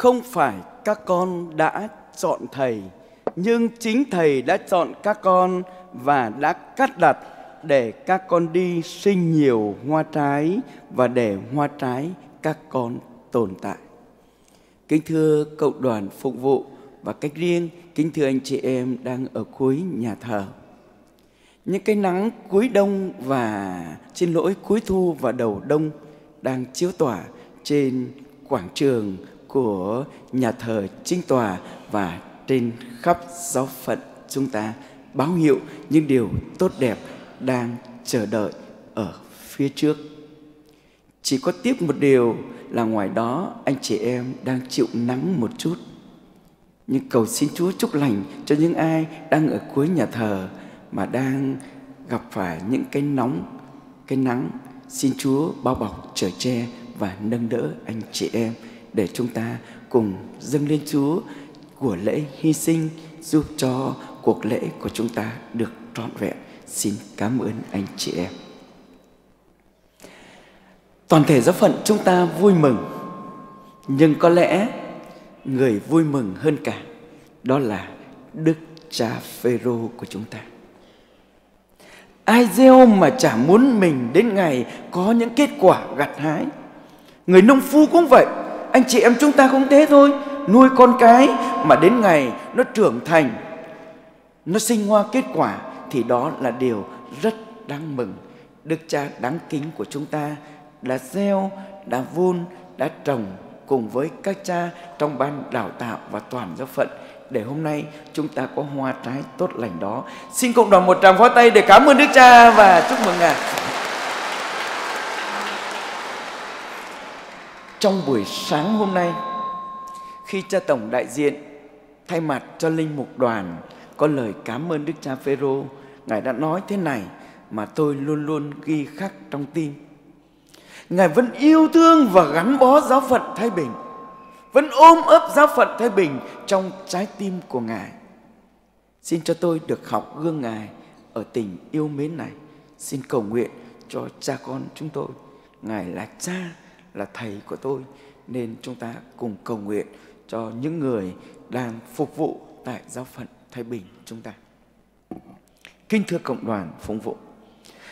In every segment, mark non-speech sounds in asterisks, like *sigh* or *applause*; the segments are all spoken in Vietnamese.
không phải các con đã chọn thầy nhưng chính thầy đã chọn các con và đã cắt đặt để các con đi sinh nhiều hoa trái và để hoa trái các con tồn tại. Kính thưa cộng đoàn phục vụ và cách riêng, kính thưa anh chị em đang ở cuối nhà thờ. Những cái nắng cuối đông và xin lỗi cuối thu và đầu đông đang chiếu tỏa trên quảng trường của nhà thờ chính tòa và trên khắp giáo phận chúng ta báo hiệu những điều tốt đẹp đang chờ đợi ở phía trước. Chỉ có tiếc một điều là ngoài đó anh chị em đang chịu nắng một chút. Nhưng cầu xin Chúa chúc lành cho những ai đang ở cuối nhà thờ mà đang gặp phải những cái nóng, cái nắng. Xin Chúa bao bọc, trở che và nâng đỡ anh chị em để chúng ta cùng dâng lên Chúa của lễ hy sinh giúp cho cuộc lễ của chúng ta được trọn vẹn. Xin cảm ơn anh chị em. Toàn thể giáo phận chúng ta vui mừng, nhưng có lẽ người vui mừng hơn cả đó là Đức Cha Phêrô của chúng ta. Ai gieo mà chả muốn mình đến ngày có những kết quả gặt hái. Người nông phu cũng vậy, anh chị em chúng ta cũng thế thôi. Nuôi con cái mà đến ngày nó trưởng thành, nó sinh hoa kết quả thì đó là điều rất đáng mừng. Đức cha đáng kính của chúng ta đã gieo, đã vun, đã trồng cùng với các cha trong ban đào tạo và toàn giáo phận để hôm nay chúng ta có hoa trái tốt lành đó. Xin cộng đoàn một tràng pháo tay để cảm ơn Đức Cha và chúc mừng Ngài. Trong buổi sáng hôm nay, khi cha tổng đại diện thay mặt cho linh mục đoàn có lời cảm ơn Đức Cha Phêrô, Ngài đã nói thế này mà tôi luôn luôn ghi khắc trong tim. Ngài vẫn yêu thương và gắn bó giáo phận Thái Bình vẫn ôm ấp giáo phận Thái Bình trong trái tim của Ngài. Xin cho tôi được học gương Ngài ở tình yêu mến này. Xin cầu nguyện cho cha con chúng tôi. Ngài là cha, là thầy của tôi. Nên chúng ta cùng cầu nguyện cho những người đang phục vụ tại giáo phận Thái Bình chúng ta. Kinh thưa cộng đoàn phụng vụ.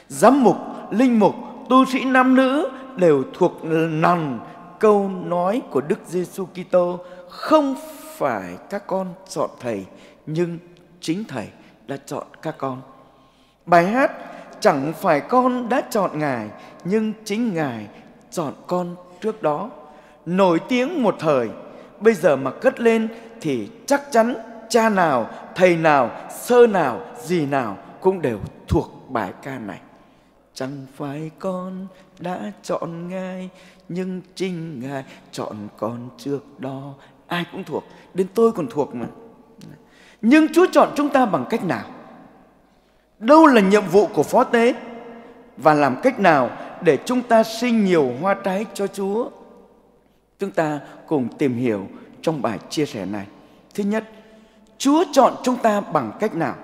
Giám mục, linh mục, tu sĩ nam nữ đều thuộc nòng câu nói của Đức Giêsu Kitô không phải các con chọn thầy nhưng chính thầy đã chọn các con. Bài hát chẳng phải con đã chọn Ngài nhưng chính Ngài chọn con trước đó. Nổi tiếng một thời, bây giờ mà cất lên thì chắc chắn cha nào, thầy nào, sơ nào, gì nào cũng đều thuộc bài ca này. Chẳng phải con đã chọn Ngài nhưng chính Ngài chọn con trước đó. Ai cũng thuộc, đến tôi còn thuộc mà. Nhưng Chúa chọn chúng ta bằng cách nào? Đâu là nhiệm vụ của phó tế? Và làm cách nào để chúng ta sinh nhiều hoa trái cho Chúa? Chúng ta cùng tìm hiểu trong bài chia sẻ này. Thứ nhất, Chúa chọn chúng ta bằng cách nào?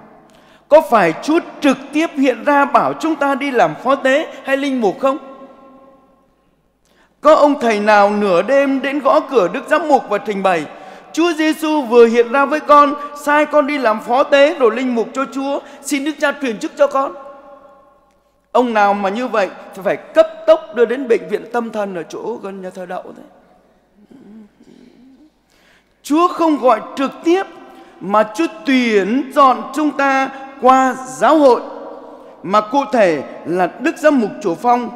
Có phải Chúa trực tiếp hiện ra bảo chúng ta đi làm phó tế hay linh mục không? Có ông thầy nào nửa đêm đến gõ cửa Đức Giám Mục và trình bày Chúa Giêsu vừa hiện ra với con Sai con đi làm phó tế rồi linh mục cho Chúa Xin Đức Cha truyền chức cho con Ông nào mà như vậy thì phải cấp tốc đưa đến bệnh viện tâm thần ở chỗ gần nhà thờ đậu đấy. Chúa không gọi trực tiếp mà Chúa tuyển chọn chúng ta qua giáo hội mà cụ thể là Đức Giám mục Chủ Phong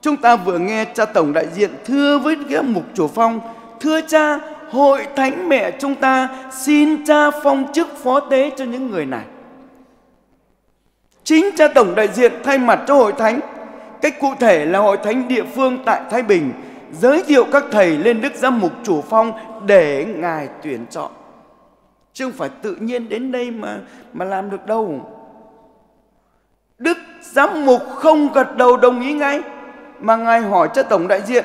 Chúng ta vừa nghe cha tổng đại diện thưa với giám mục chủ phong Thưa cha, hội thánh mẹ chúng ta xin cha phong chức phó tế cho những người này Chính cha tổng đại diện thay mặt cho hội thánh. Cách cụ thể là hội thánh địa phương tại Thái Bình, Giới thiệu các thầy lên Đức Giám mục chủ phong để Ngài tuyển chọn. Chứ không phải tự nhiên đến đây mà mà làm được đâu. Đức Giám mục không gật đầu đồng ý ngay, mà ngài hỏi cho tổng đại diện,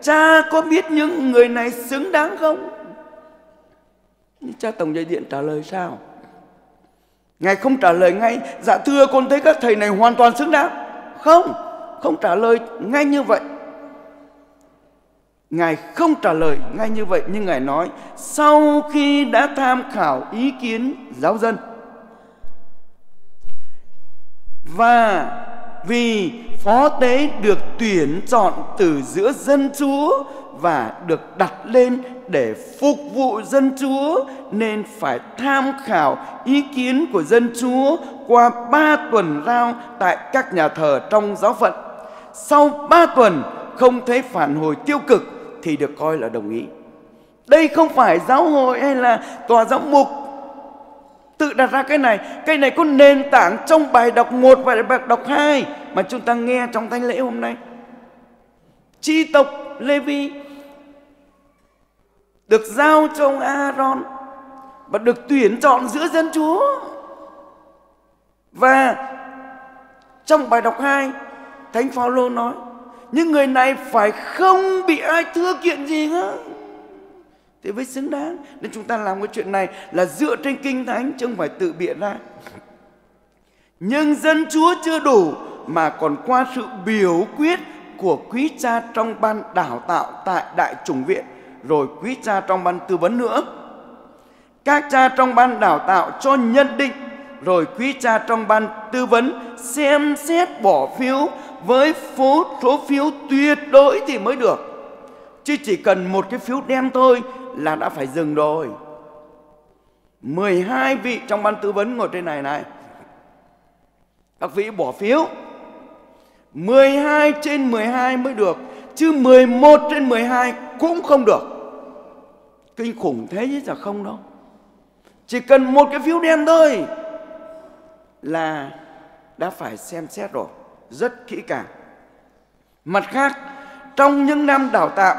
cha có biết những người này xứng đáng không? Cha tổng đại diện trả lời sao? Ngài không trả lời ngay dạ thưa, con thấy các thầy này hoàn toàn xứng đáng. Không không trả lời ngay như vậy. Ngài không trả lời ngay như vậy, nhưng Ngài nói, sau khi đã tham khảo ý kiến giáo dân, và vì phó tế được tuyển chọn từ giữa dân chúa và được đặt lên để phục vụ dân chúa, nên phải tham khảo ý kiến của dân chúa qua ba tuần rao tại các nhà thờ trong giáo phận. Sau ba tuần không thấy phản hồi tiêu cực thì được coi là đồng ý. Đây không phải giáo hội hay là tòa giám mục tự đặt ra cái này. Cái này có nền tảng trong bài đọc 1 và bài đọc 2 mà chúng ta nghe trong thánh lễ hôm nay. Chi tộc Levi được giao cho ông Aaron và được tuyển chọn giữa dân Chúa. Và trong bài đọc 2 Thánh Phaolô nói, những người này phải không bị ai thưa kiện gì nữa thế mới xứng đáng, nên chúng ta làm cái chuyện này là dựa trên kinh thánh chứ không phải tự bịa ra. Nhưng dân chúa chưa đủ mà còn qua sự biểu quyết của quý cha trong ban đào tạo tại đại chủng viện rồi quý cha trong ban tư vấn nữa. Các cha trong ban đào tạo cho nhận định, rồi quý cha trong ban tư vấn xem xét bỏ phiếu với phố, số phiếu tuyệt đối thì mới được. Chứ chỉ cần một cái phiếu đen thôi là đã phải dừng rồi. 12 vị trong ban tư vấn ngồi trên này này. Các vị bỏ phiếu. 12 trên 12 mới được, chứ 11 trên 12 cũng không được. Kinh khủng thế chứ là không đâu. Chỉ cần một cái phiếu đen thôi là đã phải xem xét rồi, rất kỹ càng. Mặt khác, trong những năm đào tạo,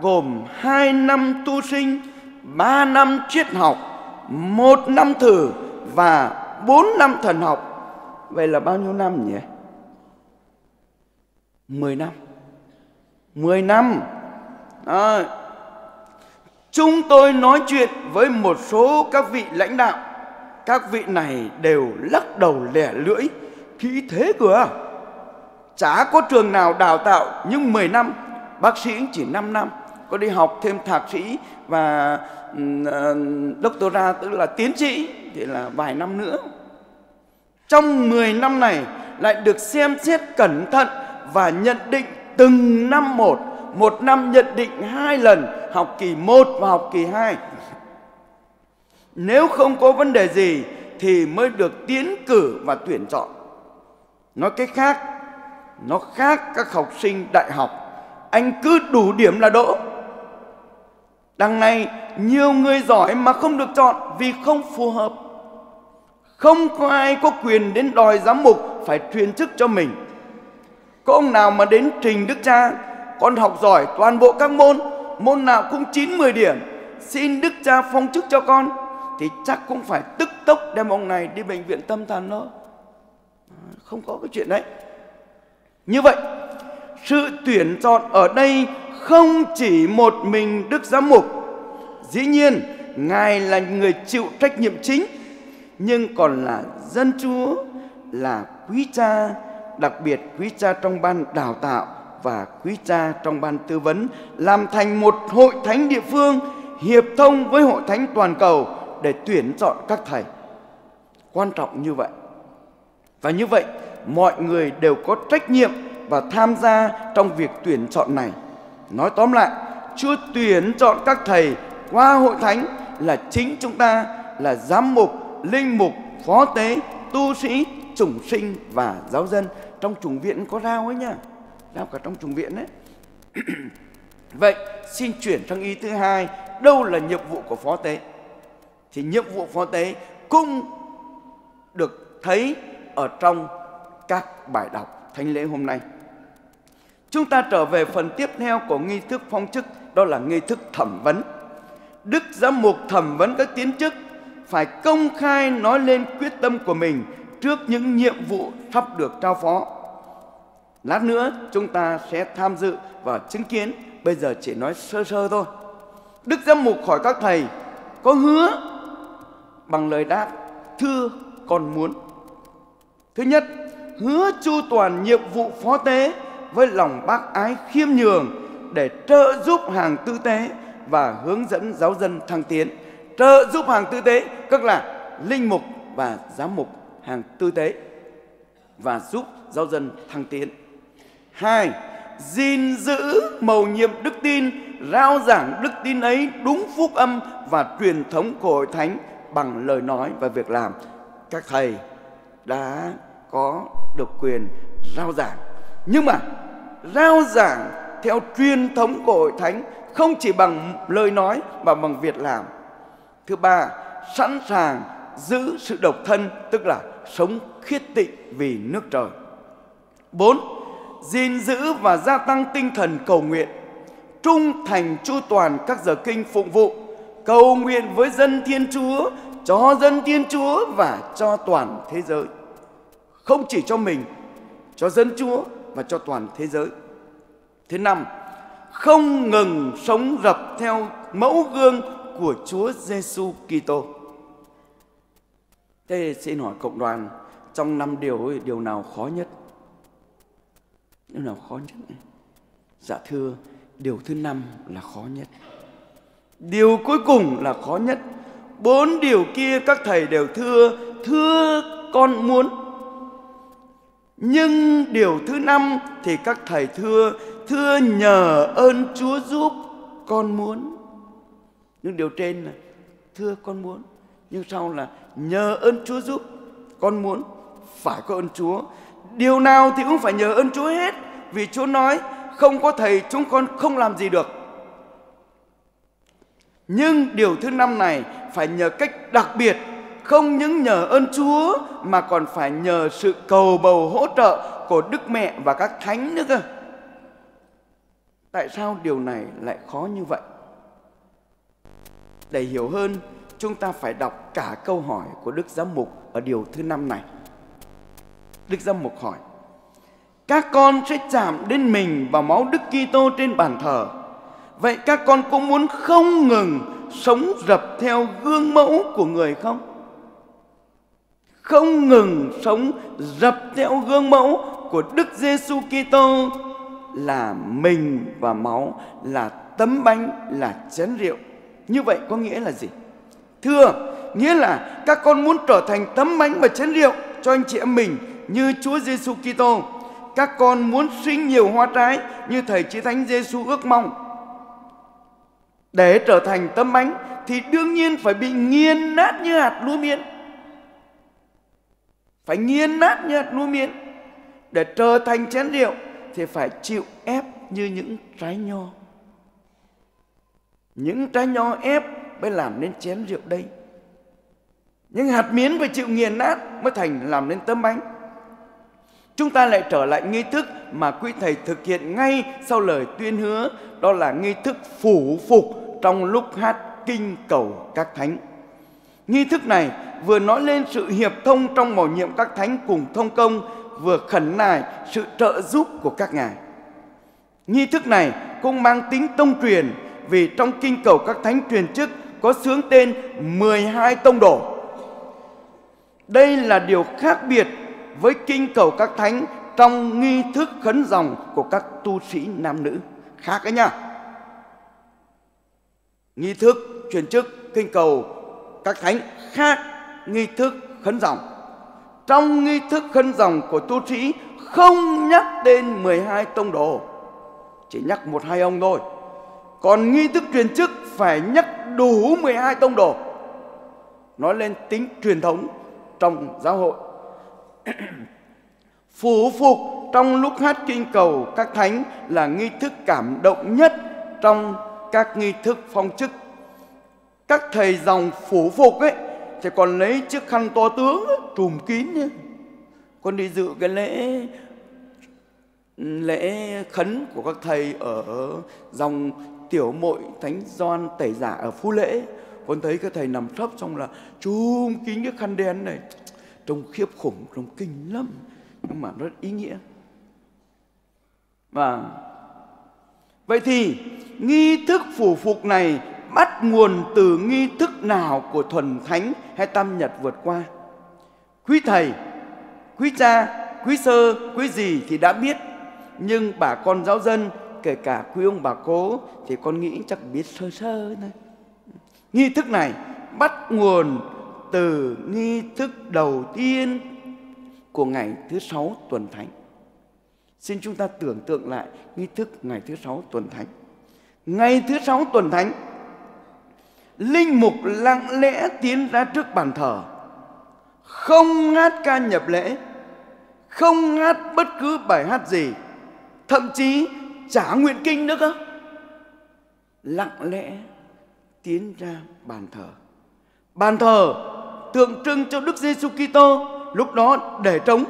gồm 2 năm tu sinh 3 năm triết học, một năm thử và 4 năm thần học, vậy là bao nhiêu năm nhỉ? 10 năm. 10 năm à, Chúng tôi nói chuyện với một số các vị lãnh đạo. Các vị này đều lắc đầu lẻ lưỡi. Khí thế cửa à? Chả có trường nào đào tạo nhưng 10 năm Bác sĩ chỉ 5 năm. Có đi học thêm thạc sĩ và uh, ờ, doctora tức là tiến sĩ Thì là vài năm nữa. Trong 10 năm này lại được xem xét cẩn thận Và nhận định từng năm một một năm nhận định hai lần học kỳ 1 và học kỳ 2. Nếu không có vấn đề gì thì mới được tiến cử và tuyển chọn. Nói cách khác, nó khác các học sinh đại học. Anh cứ đủ điểm là đỗ. Đằng này nhiều người giỏi mà không được chọn vì không phù hợp. Không có ai có quyền đến đòi giám mục phải truyền chức cho mình. Có ông nào mà đến trình đức cha, con học giỏi toàn bộ các môn môn nào cũng 9-10 điểm. Xin đức cha phong chức cho con, thì chắc cũng phải tức tốc đem ông này đi bệnh viện tâm thần đó. À, không có cái chuyện đấy. Như vậy, sự tuyển chọn ở đây không chỉ một mình đức giám mục. Dĩ nhiên, ngài là người chịu trách nhiệm chính, nhưng còn là dân chúa, là quý cha, đặc biệt quý cha trong ban đào tạo và quý cha trong ban tư vấn làm thành một hội thánh địa phương hiệp thông với hội thánh toàn cầu để tuyển chọn các thầy. Quan trọng như vậy. Và như vậy, mọi người đều có trách nhiệm và tham gia trong việc tuyển chọn này. Nói tóm lại, chúa tuyển chọn các thầy qua hội thánh là chính chúng ta là giám mục, linh mục, phó tế, tu sĩ, chủng sinh và giáo dân. Trong chủng viện có rao ấy nha nào cả trong trùng viện đấy *clears throat* vậy, xin chuyển sang ý thứ hai, đâu là nhiệm vụ của phó tế? Thì nhiệm vụ phó tế cũng được thấy ở trong các bài đọc thánh lễ hôm nay. Chúng ta trở về phần tiếp theo của nghi thức phong chức, đó là nghi thức thẩm vấn. Đức giám mục thẩm vấn các tiến chức phải công khai nói lên quyết tâm của mình trước những nhiệm vụ sắp được trao phó. Lát nữa chúng ta sẽ tham dự và chứng kiến Bây giờ chỉ nói sơ sơ thôi Đức Giám Mục hỏi các thầy, Có hứa bằng lời đáp, Thưa con muốn Thứ nhất, Hứa chu toàn nhiệm vụ phó tế Với lòng bác ái khiêm nhường để trợ giúp hàng tư tế và hướng dẫn giáo dân thăng tiến. Trợ giúp hàng tư tế, tức là linh mục và giám mục hàng tư tế và giúp giáo dân thăng tiến. Hai, gìn giữ mầu nhiệm đức tin, rao giảng đức tin ấy đúng phúc âm và truyền thống của hội thánh bằng lời nói và việc làm. Các thầy đã có được quyền rao giảng. Nhưng mà rao giảng theo truyền thống của hội thánh không chỉ bằng lời nói mà bằng việc làm. Thứ ba, sẵn sàng giữ sự độc thân tức là sống khiết tịnh vì nước trời. Bốn, gìn giữ và gia tăng tinh thần cầu nguyện, trung thành chu toàn các giờ kinh phụng vụ, cầu nguyện với dân Thiên Chúa, cho dân Thiên Chúa và cho toàn thế giới. Không chỉ cho mình, cho dân Chúa và cho toàn thế giới. Thứ năm, không ngừng sống rập theo mẫu gương của Chúa Giêsu Kitô. Thế xin hỏi cộng đoàn trong năm điều ấy, điều nào khó nhất? Điều nào khó nhất? Dạ thưa, điều thứ năm là khó nhất. Điều cuối cùng là khó nhất. Bốn điều kia các thầy đều thưa, thưa con muốn. Nhưng điều thứ năm thì các thầy thưa, thưa nhờ ơn Chúa giúp con muốn. Nhưng điều trên là thưa con muốn. Nhưng sau là nhờ ơn Chúa giúp con muốn phải có ơn Chúa. Điều nào thì cũng phải nhờ ơn Chúa hết. Vì Chúa nói không có thầy chúng con không làm gì được. Nhưng điều thứ năm này phải nhờ cách đặc biệt không những nhờ ơn Chúa mà còn phải nhờ sự cầu bầu hỗ trợ của Đức Mẹ và các thánh nữa cơ. Tại sao điều này lại khó như vậy? Để hiểu hơn, chúng ta phải đọc cả câu hỏi của Đức Giám Mục ở điều thứ năm này. Đức Giám Mục hỏi, các con sẽ chạm đến mình và máu Đức Kitô trên bàn thờ. Vậy các con cũng muốn không ngừng sống dập theo gương mẫu của người không? Không ngừng sống dập theo gương mẫu của Đức Giêsu Kitô là mình và máu, là tấm bánh, là chén rượu. Như vậy có nghĩa là gì? Thưa, nghĩa là các con muốn trở thành tấm bánh và chén rượu cho anh chị em mình như Chúa Giêsu Kitô. Các con muốn sinh nhiều hoa trái như thầy Chí Thánh Giêsu ước mong. Để trở thành tấm bánh thì đương nhiên phải bị nghiền nát như hạt lúa miến. Phải nghiền nát như hạt lúa miến. Để trở thành chén rượu thì phải chịu ép như những trái nho. Những trái nho ép mới làm nên chén rượu đây. Những hạt miến phải chịu nghiền nát mới thành làm nên tấm bánh. Chúng ta lại trở lại nghi thức mà quý thầy thực hiện ngay sau lời tuyên hứa, đó là nghi thức phủ phục trong lúc hát kinh cầu các thánh. Nghi thức này vừa nói lên sự hiệp thông trong mầu nhiệm các thánh cùng thông công, vừa khẩn nài sự trợ giúp của các ngài. Nghi thức này cũng mang tính tông truyền vì trong kinh cầu các thánh truyền chức có sướng tên 12 tông đồ. Đây là điều khác biệt với kinh cầu các thánh trong nghi thức khấn dòng của các tu sĩ nam nữ. Khác đấy nha. Nghi thức truyền chức kinh cầu các thánh khác nghi thức khấn dòng. Trong nghi thức khấn dòng của tu sĩ không nhắc đến 12 tông đồ, chỉ nhắc một hai ông thôi. Còn nghi thức truyền chức phải nhắc đủ 12 tông đồ. Nói lên tính truyền thống trong giáo hội. *coughs* Phủ phục trong lúc hát kinh cầu các thánh là nghi thức cảm động nhất trong các nghi thức phong chức. Các thầy dòng phủ phục ấy thì còn lấy chiếc khăn to tướng ấy, trùm kín nhé. Con đi dự cái lễ lễ khấn của các thầy ở dòng tiểu mội thánh doan tẩy giả ở phú lễ con thấy các thầy nằm thấp xong là trùm kín cái khăn đen này trông khiếp khủng, trông kinh lắm, nhưng mà rất ý nghĩa. Và vậy thì nghi thức phủ phục này bắt nguồn từ nghi thức nào của thuần thánh hay tam nhật vượt qua? Quý thầy, quý cha, quý sơ, quý gì thì đã biết, nhưng bà con giáo dân, kể cả quý ông bà cố thì con nghĩ chắc biết sơ sơ thôi. Nghi thức này bắt nguồn từ nghi thức đầu tiên của ngày thứ sáu tuần thánh. Xin chúng ta tưởng tượng lại nghi thức ngày thứ sáu tuần thánh. Ngày thứ sáu tuần thánh, linh mục lặng lẽ tiến ra trước bàn thờ, không ngát ca nhập lễ, không ngát bất cứ bài hát gì, thậm chí trả nguyện kinh nữa cơ. Lặng lẽ tiến ra bàn thờ. Bàn thờ tượng trưng cho Đức Giêsu Kitô, lúc đó để trống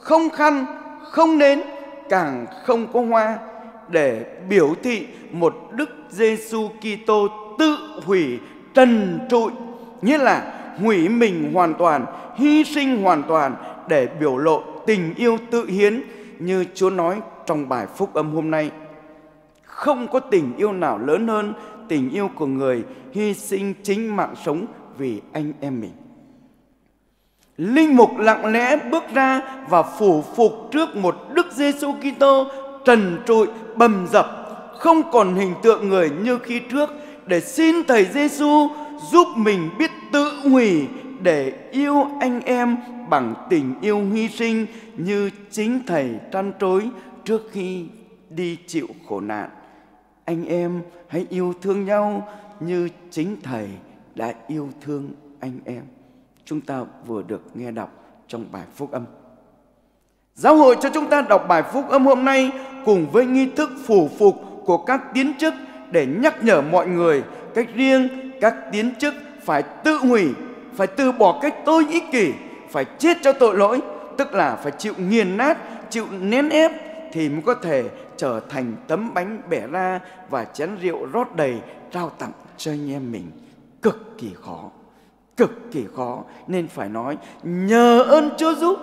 không khăn, không nến, càng không có hoa, để biểu thị một Đức Giêsu Kitô tự hủy, trần trụi nghĩa là hủy mình hoàn toàn, hy sinh hoàn toàn để biểu lộ tình yêu tự hiến, như Chúa nói trong bài phúc âm hôm nay. Không có tình yêu nào lớn hơn tình yêu của người hy sinh chính mạng sống vì anh em mình. Linh mục lặng lẽ bước ra và phủ phục trước một Đức Giêsu Kitô trần trụi bầm dập, không còn hình tượng người như khi trước để xin thầy Giêsu giúp mình biết tự hủy để yêu anh em bằng tình yêu hy sinh như chính thầy trăn trối trước khi đi chịu khổ nạn. Anh em hãy yêu thương nhau như chính thầy đã yêu thương anh em. Chúng ta vừa được nghe đọc trong bài phúc âm. Giáo hội cho chúng ta đọc bài phúc âm hôm nay cùng với nghi thức phủ phục của các tiến chức để nhắc nhở mọi người cách riêng các tiến chức phải tự hủy, phải từ bỏ cách tôi ích kỷ, phải chết cho tội lỗi, tức là phải chịu nghiền nát, chịu nén ép thì mới có thể trở thành tấm bánh bẻ ra và chén rượu rót đầy trao tặng cho anh em mình. Cực kỳ khó, cực kỳ khó nên phải nói nhờ ơn Chúa giúp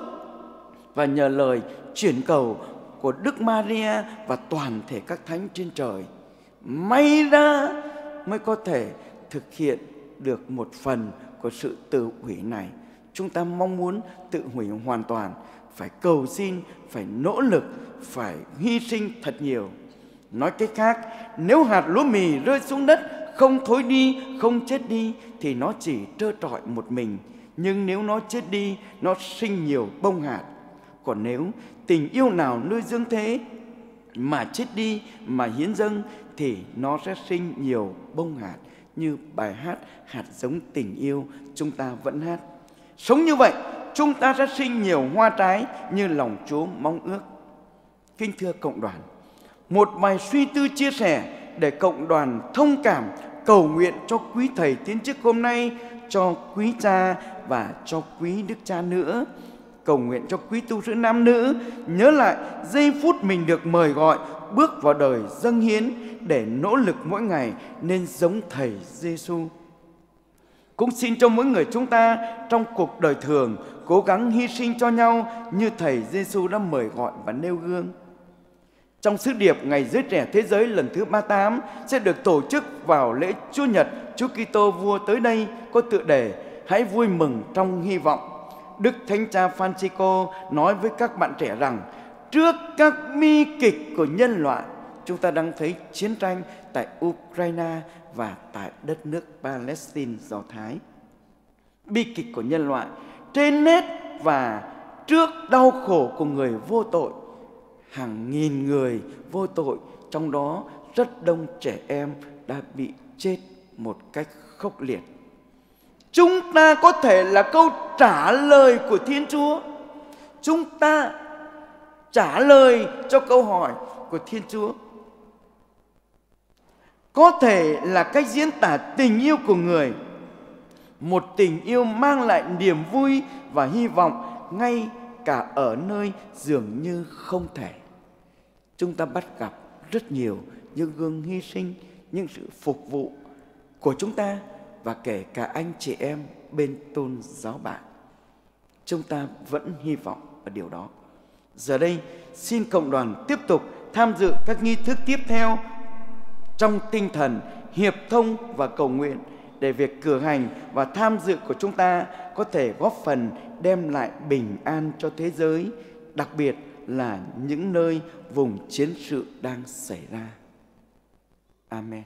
và nhờ lời chuyển cầu của Đức Maria và toàn thể các thánh trên trời. May ra mới có thể thực hiện được một phần của sự tự hủy này. Chúng ta mong muốn tự hủy hoàn toàn, phải cầu xin, phải nỗ lực, phải hy sinh thật nhiều. Nói cách khác, nếu hạt lúa mì rơi xuống đất không thối đi, không chết đi thì nó chỉ trơ trọi một mình. Nhưng nếu nó chết đi, nó sinh nhiều bông hạt. Còn nếu tình yêu nào nuôi dưỡng thế mà chết đi mà hiến dâng thì nó sẽ sinh nhiều bông hạt như bài hát hạt giống tình yêu chúng ta vẫn hát. Sống như vậy, chúng ta sẽ sinh nhiều hoa trái như lòng Chúa mong ước. Kính thưa cộng đoàn, một bài suy tư chia sẻ để cộng đoàn thông cảm cầu nguyện cho quý thầy tiến chức hôm nay, cho quý cha và cho quý đức cha nữa. Cầu nguyện cho quý tu sĩ nam nữ nhớ lại giây phút mình được mời gọi bước vào đời dâng hiến để nỗ lực mỗi ngày nên giống thầy Giêsu. Cũng xin cho mỗi người chúng ta trong cuộc đời thường cố gắng hy sinh cho nhau như thầy Giêsu đã mời gọi và nêu gương. Trong sứ điệp Ngày Giới Trẻ Thế Giới lần thứ 38 sẽ được tổ chức vào lễ Chúa Nhật, Chúa Kitô Vua tới đây có tựa đề Hãy vui mừng trong hy vọng. Đức Thánh Cha Francisco nói với các bạn trẻ rằng, trước các bi kịch của nhân loại, chúng ta đang thấy chiến tranh tại Ukraine và tại đất nước Palestine Do Thái. Bi kịch của nhân loại, trên nét và trước đau khổ của người vô tội. Hàng nghìn người vô tội, trong đó rất đông trẻ em đã bị chết một cách khốc liệt. Chúng ta có thể là câu trả lời của Thiên Chúa. Chúng ta trả lời cho câu hỏi của Thiên Chúa có thể là cách diễn tả tình yêu của người một tình yêu mang lại niềm vui và hy vọng ngay cả ở nơi dường như không thể chúng ta bắt gặp rất nhiều những gương hy sinh những sự phục vụ của chúng ta và kể cả anh chị em bên tôn giáo bạn. Chúng ta vẫn hy vọng ở điều đó. Giờ đây xin cộng đoàn tiếp tục tham dự các nghi thức tiếp theo trong tinh thần hiệp thông và cầu nguyện để việc cử hành và tham dự của chúng ta có thể góp phần đem lại bình an cho thế giới, đặc biệt là những nơi vùng chiến sự đang xảy ra. Amen.